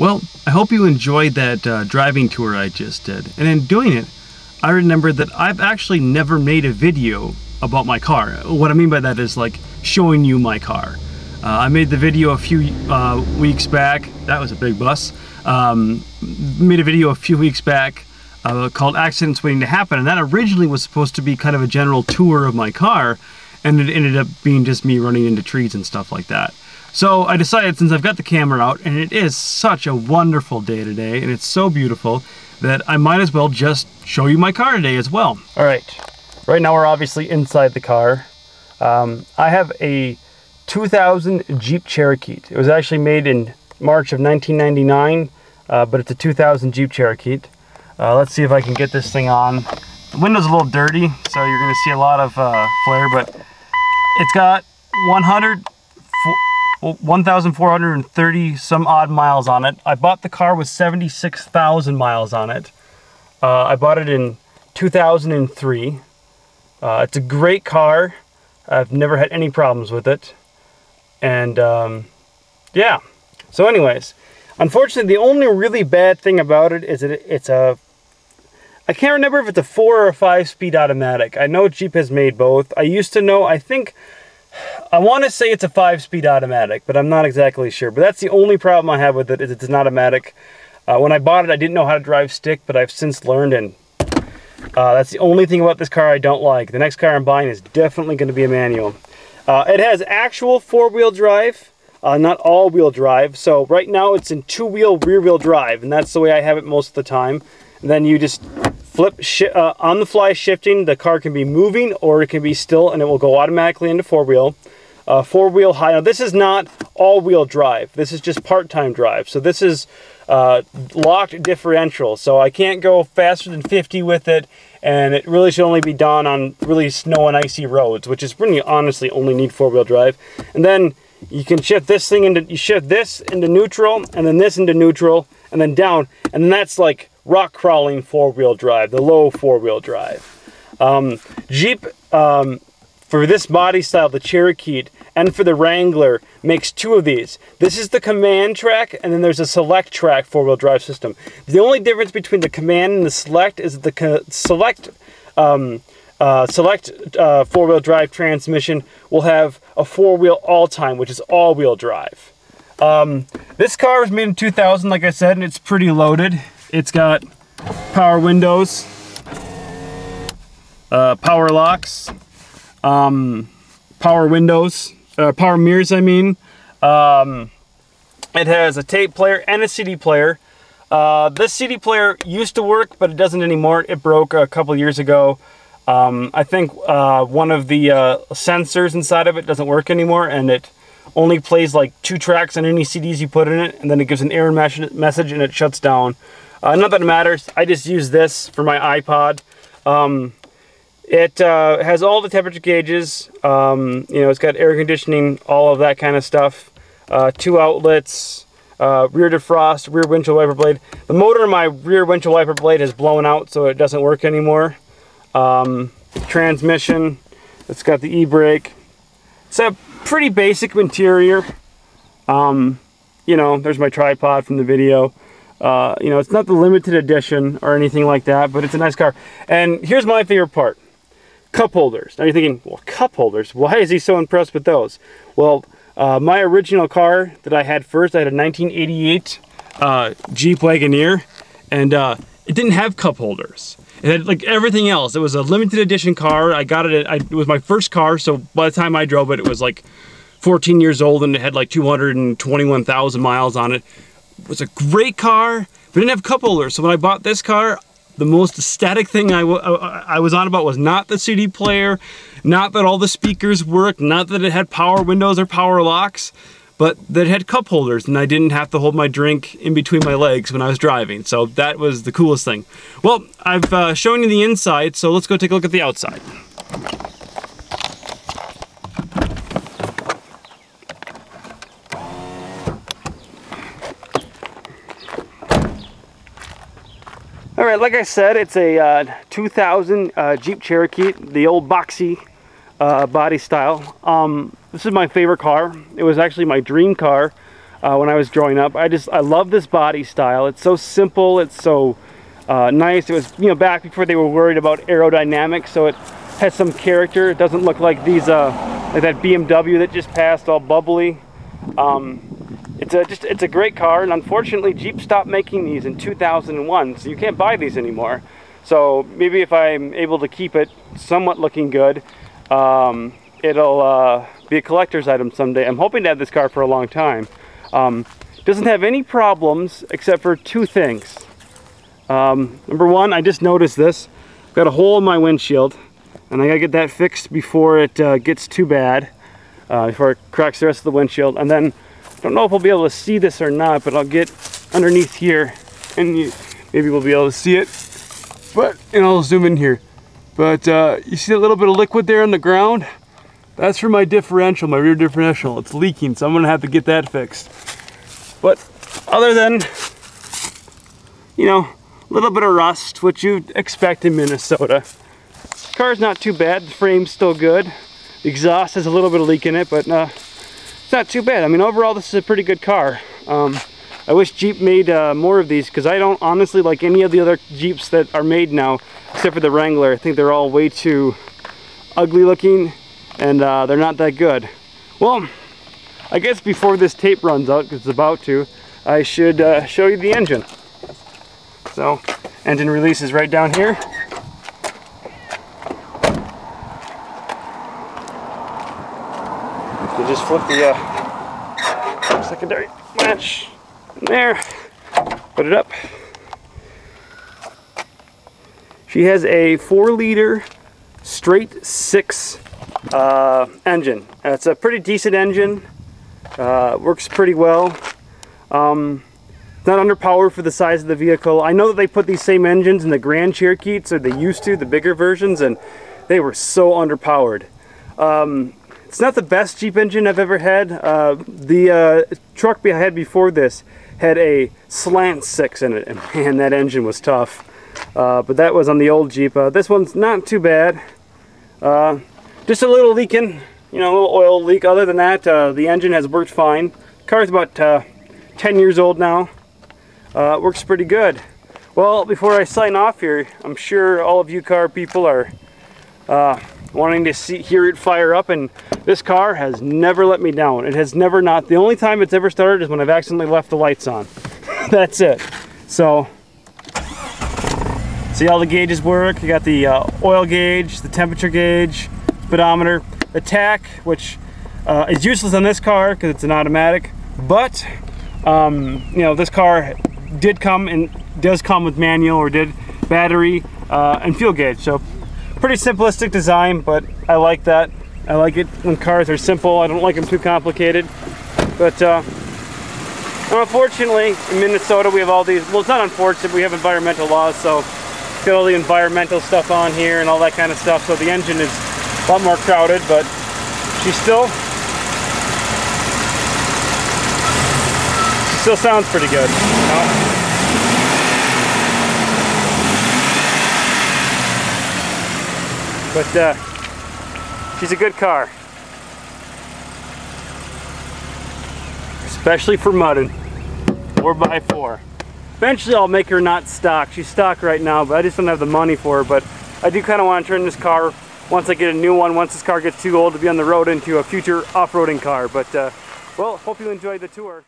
Well, I hope you enjoyed that uh, driving tour I just did. And in doing it, I remembered that I've actually never made a video about my car. What I mean by that is like showing you my car. Uh, I made the video a few uh, weeks back. That was a big bus. Um, made a video a few weeks back uh, called Accidents Waiting to Happen. And that originally was supposed to be kind of a general tour of my car. And it ended up being just me running into trees and stuff like that. So I decided since I've got the camera out and it is such a wonderful day today and it's so beautiful that I might as well just show you my car today as well. All right, right now we're obviously inside the car. Um, I have a 2000 Jeep Cherokee. It was actually made in March of 1999, uh, but it's a 2000 Jeep Cherokee. Uh, let's see if I can get this thing on. The window's a little dirty, so you're gonna see a lot of uh, flare, but it's got 100, 1,430 some odd miles on it. I bought the car with 76,000 miles on it. Uh, I bought it in 2003. Uh, it's a great car. I've never had any problems with it. And um, yeah. So anyways, unfortunately, the only really bad thing about it is that it's a I can't remember if it's a four or a five speed automatic. I know Jeep has made both. I used to know, I think I want to say it's a five-speed automatic, but I'm not exactly sure. But that's the only problem I have with it is it's an automatic. Uh, when I bought it, I didn't know how to drive stick, but I've since learned, and uh, that's the only thing about this car I don't like. The next car I'm buying is definitely going to be a manual. Uh, it has actual four-wheel drive, uh, not all-wheel drive. So right now it's in two-wheel, rear-wheel drive, and that's the way I have it most of the time. And then you just flip uh, on the fly shifting the car can be moving or it can be still and it will go automatically into four wheel uh, four wheel high. Now this is not all wheel drive. This is just part-time drive. So this is uh, locked differential. So I can't go faster than 50 with it and it really should only be done on really snow and icy roads which is really honestly only need four-wheel drive. And then you can shift this thing into you shift this into neutral and then this into neutral and then down. And then that's like rock crawling four-wheel drive, the low four-wheel drive. Um, Jeep, um, for this body style, the Cherokee, and for the Wrangler, makes two of these. This is the Command-Trac, and then there's a Selec-Trac four-wheel drive system. The only difference between the Command and the Select is that the Select um, uh, select uh, four-wheel drive transmission will have a four-wheel all-time, which is all-wheel drive. Um, this car was made in 2000, like I said, and it's pretty loaded. It's got power windows, uh, power locks, um, power windows, uh, power mirrors, I mean. Um, it has a tape player and a CD player. Uh, this CD player used to work, but it doesn't anymore. It broke a couple years ago. Um, I think uh, one of the uh, sensors inside of it doesn't work anymore, and it only plays like two tracks on any CDs you put in it, and then it gives an error message and it shuts down. Uh, not that it matters. I just use this for my iPod. Um, it uh, has all the temperature gauges. Um, you know, it's got air conditioning, all of that kind of stuff. Uh, two outlets, uh, rear defrost, rear windshield wiper blade. The motor in my rear windshield wiper blade has blown out, so it doesn't work anymore. Um, transmission. It's got the e-brake. It's a pretty basic interior. Um, you know, there's my tripod from the video. Uh, you know, it's not the limited edition or anything like that, but it's a nice car. And here's my favorite part. Cup holders. Now you're thinking, well, cup holders? Why is he so impressed with those? Well, uh, my original car that I had first, I had a 1988 uh, Jeep Wagoneer, and uh, it didn't have cup holders. It had like everything else. It was a limited edition car. I got it, at, it was my first car, so by the time I drove it, it was like 14 years old and it had like 221,000 miles on it. it was a great car, but didn't have cup holders. So when I bought this car, the most ecstatic thing I, I was on about was not the CD player, not that all the speakers worked, not that it had power windows or power locks, but that it had cup holders and I didn't have to hold my drink in between my legs when I was driving. So that was the coolest thing. Well, I've uh, shown you the inside, so let's go take a look at the outside. All right, like I said, it's a uh, 2000 uh, Jeep Cherokee, the old boxy uh, body style. Um, this is my favorite car. It was actually my dream car. uh, when I was growing up. I just, I love this body style. It's so simple, it's so uh, nice. It was, you know, back before they were worried about aerodynamics, so it has some character. It doesn't look like these, uh, like that BMW that just passed, all bubbly. Um, it's a just it's a great car, and unfortunately, Jeep stopped making these in 2001, so you can't buy these anymore. So maybe if I'm able to keep it somewhat looking good, um, it'll uh, be a collector's item someday. I'm hoping to have this car for a long time. Um, doesn't have any problems except for two things. Um, number one, I just noticed this. I've Got a hole in my windshield, and I gotta get that fixed before it uh, gets too bad, uh, before it cracks the rest of the windshield. And then don't know if we'll be able to see this or not, but I'll get underneath here and you, maybe we'll be able to see it. But, and I'll zoom in here. But uh, you see a little bit of liquid there on the ground? That's for my differential, my rear differential. It's leaking, so I'm gonna have to get that fixed. But other than, you know, a little bit of rust, which you'd expect in Minnesota. Car's not too bad, the frame's still good. The exhaust has a little bit of leak in it, but uh, it's not too bad. I mean, overall, this is a pretty good car. Um, I wish Jeep made uh, more of these because I don't honestly like any of the other Jeeps that are made now, except for the Wrangler. I think they're all way too ugly looking and uh, they're not that good. Well, I guess before this tape runs out, because it's about to, I should uh, show you the engine. So, engine release is right down here. Flip the uh, secondary latch in there, put it up. She has a four liter straight six uh, engine. It's a pretty decent engine. Uh, works pretty well. Um, not underpowered for the size of the vehicle. I know that they put these same engines in the Grand Cherokee, so they used to, the bigger versions, and they were so underpowered. Um, it's not the best Jeep engine I've ever had. Uh, the uh, truck I had before this had a slant six in it, and man, that engine was tough. Uh, but that was on the old Jeep. Uh, this one's not too bad. Uh, just a little leaking, you know, a little oil leak. Other than that, uh, the engine has worked fine. Car's about 10 years old now. Works pretty good. Well, before I sign off here, I'm sure all of you car people are wanting to see hear it fire up and this car has never let me down. It has never not the only time it's ever started is when I've accidentally left the lights on. That's it. So see all the gauges work? You got the uh, oil gauge the temperature gauge speedometer the tach which uh, is useless on this car because it's an automatic but um, you know this car did come and does come with manual or did battery uh, and fuel gauge. So pretty simplistic design, but I like that. I like it when cars are simple. I don't like them too complicated. But uh, unfortunately, in Minnesota, we have all these, well, it's not unfortunate, we have environmental laws, so got all the environmental stuff on here and all that kind of stuff. So the engine is a lot more crowded, but she still, still sounds pretty good. You know? But uh, she's a good car. Especially for mudding. 4x4. Eventually I'll make her not stock. She's stock right now, but I just don't have the money for her. But I do kind of want to turn this car, once I get a new one, once this car gets too old to be on the road, into a future off-roading car. But, uh, well, hope you enjoyed the tour.